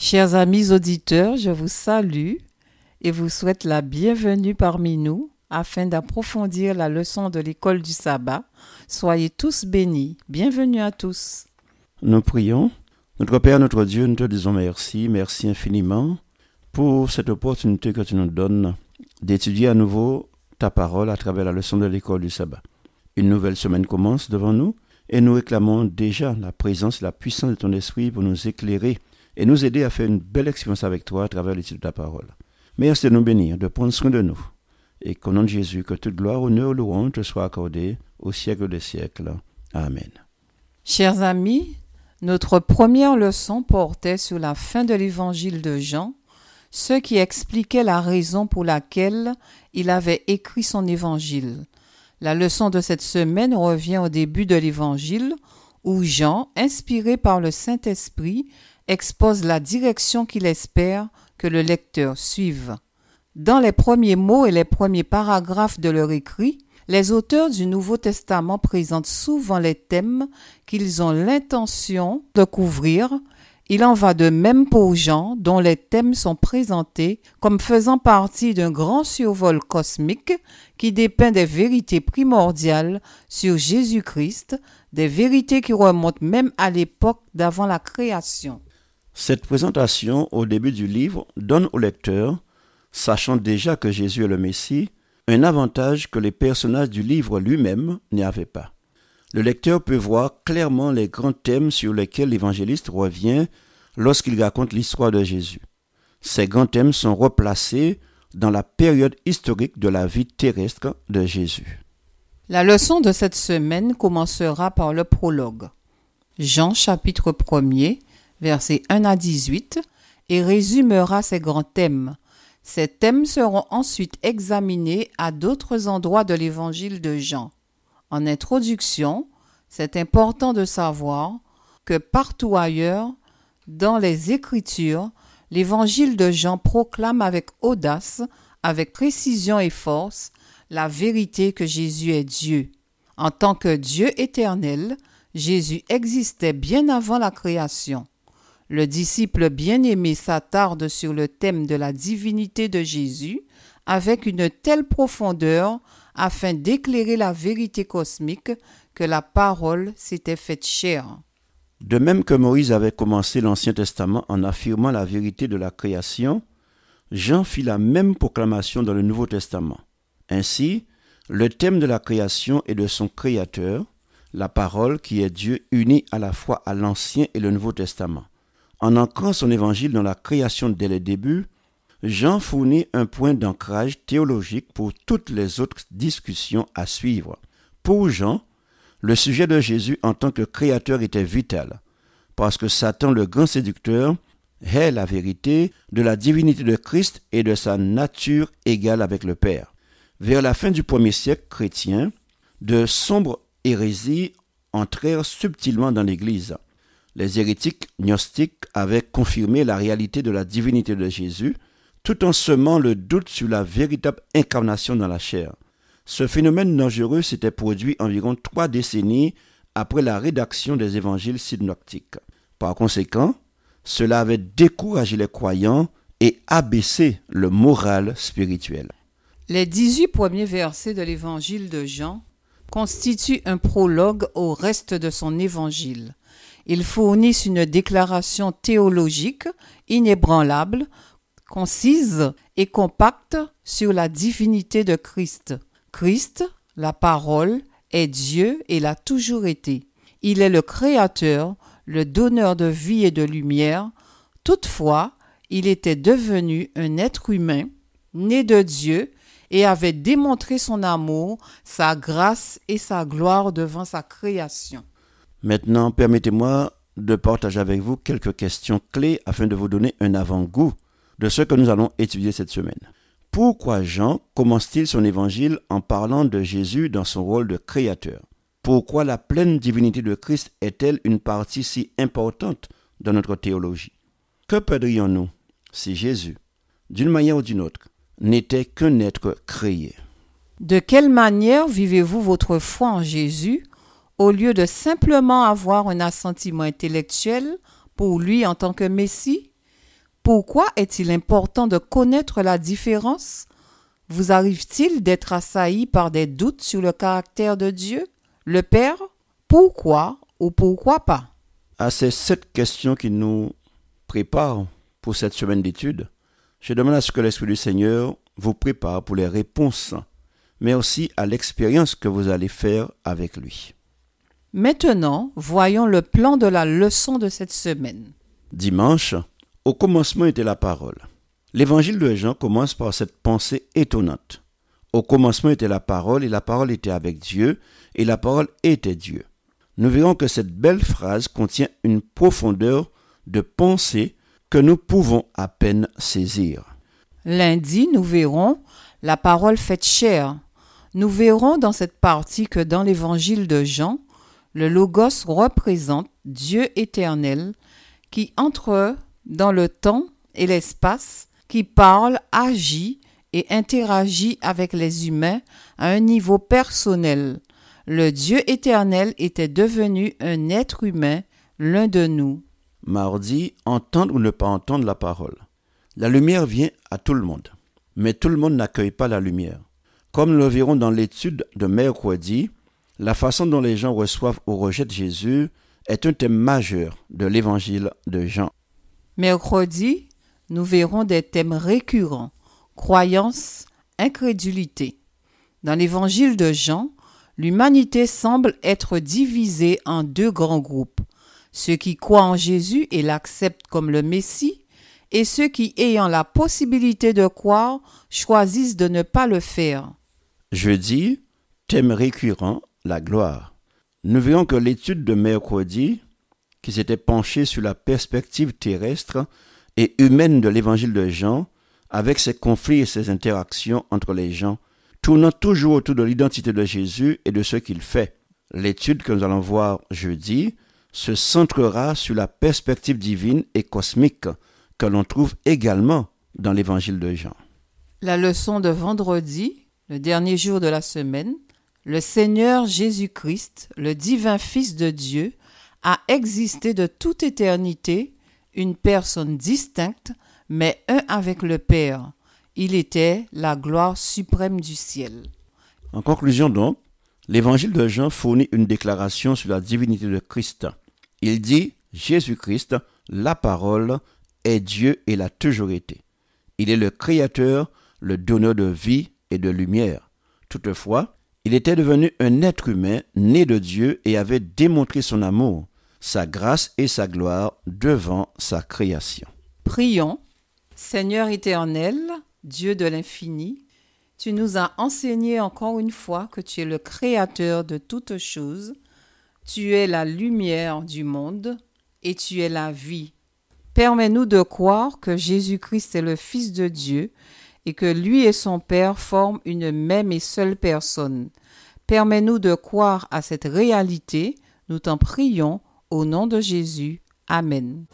Chers amis auditeurs, je vous salue et vous souhaite la bienvenue parmi nous afin d'approfondir la leçon de l'école du sabbat. Soyez tous bénis. Bienvenue à tous. Nous prions. Notre Père, notre Dieu, nous te disons merci, merci infiniment pour cette opportunité que tu nous donnes d'étudier à nouveau ta parole à travers la leçon de l'école du sabbat. Une nouvelle semaine commence devant nous et nous réclamons déjà la présence et la puissance de ton esprit pour nous éclairer et nous aider à faire une belle expérience avec toi à travers l'étude de ta parole. Merci de nous bénir, de prendre soin de nous. Et qu'au nom de Jésus, que toute gloire, honneur, louange te soit accordée au siècle des siècles. Amen. Chers amis, notre première leçon portait sur la fin de l'évangile de Jean, ce qui expliquait la raison pour laquelle il avait écrit son évangile. La leçon de cette semaine revient au début de l'évangile, où Jean, inspiré par le Saint-Esprit, expose la direction qu'il espère que le lecteur suive. Dans les premiers mots et les premiers paragraphes de leur écrit, les auteurs du Nouveau Testament présentent souvent les thèmes qu'ils ont l'intention de couvrir. Il en va de même pour Jean, dont les thèmes sont présentés comme faisant partie d'un grand survol cosmique qui dépeint des vérités primordiales sur Jésus-Christ, des vérités qui remontent même à l'époque d'avant la création. Cette présentation au début du livre donne au lecteur, sachant déjà que Jésus est le Messie, un avantage que les personnages du livre lui-même n'avaient pas. Le lecteur peut voir clairement les grands thèmes sur lesquels l'évangéliste revient lorsqu'il raconte l'histoire de Jésus. Ces grands thèmes sont replacés dans la période historique de la vie terrestre de Jésus. La leçon de cette semaine commencera par le prologue. Jean chapitre 1er versets 1 à 18, et résumera ces grands thèmes. Ces thèmes seront ensuite examinés à d'autres endroits de l'évangile de Jean. En introduction, c'est important de savoir que partout ailleurs, dans les Écritures, l'évangile de Jean proclame avec audace, avec précision et force, la vérité que Jésus est Dieu. En tant que Dieu éternel, Jésus existait bien avant la création. Le disciple bien-aimé s'attarde sur le thème de la divinité de Jésus avec une telle profondeur afin d'éclairer la vérité cosmique que la parole s'était faite chère. De même que Moïse avait commencé l'Ancien Testament en affirmant la vérité de la création, Jean fit la même proclamation dans le Nouveau Testament. Ainsi, le thème de la création et de son Créateur, la parole qui est Dieu uni à la fois à l'Ancien et le Nouveau Testament. En ancrant son évangile dans la création dès le début, Jean fournit un point d'ancrage théologique pour toutes les autres discussions à suivre. Pour Jean, le sujet de Jésus en tant que créateur était vital, parce que Satan le grand séducteur est la vérité de la divinité de Christ et de sa nature égale avec le Père. Vers la fin du premier siècle chrétien, de sombres hérésies entrèrent subtilement dans l'Église les hérétiques gnostiques avaient confirmé la réalité de la divinité de Jésus, tout en semant le doute sur la véritable incarnation dans la chair. Ce phénomène dangereux s'était produit environ trois décennies après la rédaction des évangiles synoptiques. Par conséquent, cela avait découragé les croyants et abaissé le moral spirituel. Les 18 premiers versets de l'évangile de Jean constituent un prologue au reste de son évangile. Ils fournissent une déclaration théologique inébranlable, concise et compacte sur la divinité de Christ. Christ, la parole, est Dieu et l'a toujours été. Il est le Créateur, le donneur de vie et de lumière. Toutefois, il était devenu un être humain, né de Dieu, et avait démontré son amour, sa grâce et sa gloire devant sa création. Maintenant, permettez-moi de partager avec vous quelques questions clés afin de vous donner un avant-goût de ce que nous allons étudier cette semaine. Pourquoi Jean commence-t-il son évangile en parlant de Jésus dans son rôle de créateur? Pourquoi la pleine divinité de Christ est-elle une partie si importante dans notre théologie? Que perdrions-nous si Jésus, d'une manière ou d'une autre, n'était qu'un être créé. De quelle manière vivez-vous votre foi en Jésus au lieu de simplement avoir un assentiment intellectuel pour lui en tant que Messie, Pourquoi est-il important de connaître la différence? Vous arrive-t-il d'être assailli par des doutes sur le caractère de Dieu, le Père? Pourquoi ou pourquoi pas? À ces sept questions qui nous préparent pour cette semaine d'études, je demande à ce que l'Esprit du Seigneur vous prépare pour les réponses, mais aussi à l'expérience que vous allez faire avec lui. Maintenant, voyons le plan de la leçon de cette semaine. Dimanche, au commencement était la parole. L'évangile de Jean commence par cette pensée étonnante. Au commencement était la parole et la parole était avec Dieu et la parole était Dieu. Nous verrons que cette belle phrase contient une profondeur de pensée que nous pouvons à peine saisir. Lundi, nous verrons la parole faite chair. Nous verrons dans cette partie que dans l'évangile de Jean, le Logos représente Dieu éternel qui entre dans le temps et l'espace, qui parle, agit et interagit avec les humains à un niveau personnel. Le Dieu éternel était devenu un être humain, l'un de nous. Mardi, entendre ou ne pas entendre la parole. La lumière vient à tout le monde, mais tout le monde n'accueille pas la lumière. Comme nous le verrons dans l'étude de mercredi, la façon dont les gens reçoivent ou rejettent Jésus est un thème majeur de l'évangile de Jean. Mercredi, nous verrons des thèmes récurrents croyance, incrédulité. Dans l'évangile de Jean, l'humanité semble être divisée en deux grands groupes ceux qui croient en Jésus et l'acceptent comme le Messie, et ceux qui, ayant la possibilité de croire, choisissent de ne pas le faire. Jeudi, thème récurrent, la gloire. Nous verrons que l'étude de mercredi, qui s'était penchée sur la perspective terrestre et humaine de l'évangile de Jean, avec ses conflits et ses interactions entre les gens, tournant toujours autour de l'identité de Jésus et de ce qu'il fait. L'étude que nous allons voir jeudi se centrera sur la perspective divine et cosmique que l'on trouve également dans l'évangile de Jean. La leçon de vendredi, le dernier jour de la semaine, le Seigneur Jésus-Christ, le divin Fils de Dieu, a existé de toute éternité, une personne distincte, mais un avec le Père. Il était la gloire suprême du ciel. En conclusion donc, l'évangile de Jean fournit une déclaration sur la divinité de Christ. Il dit Jésus-Christ, la parole, est Dieu et l'a toujours été. Il est le Créateur, le donneur de vie et de lumière. Toutefois, il était devenu un être humain né de Dieu et avait démontré son amour, sa grâce et sa gloire devant sa création. Prions. Seigneur éternel, Dieu de l'infini, tu nous as enseigné encore une fois que tu es le Créateur de toutes choses tu es la lumière du monde et tu es la vie. Permets-nous de croire que Jésus-Christ est le Fils de Dieu et que lui et son Père forment une même et seule personne. Permets-nous de croire à cette réalité. Nous t'en prions au nom de Jésus. Amen.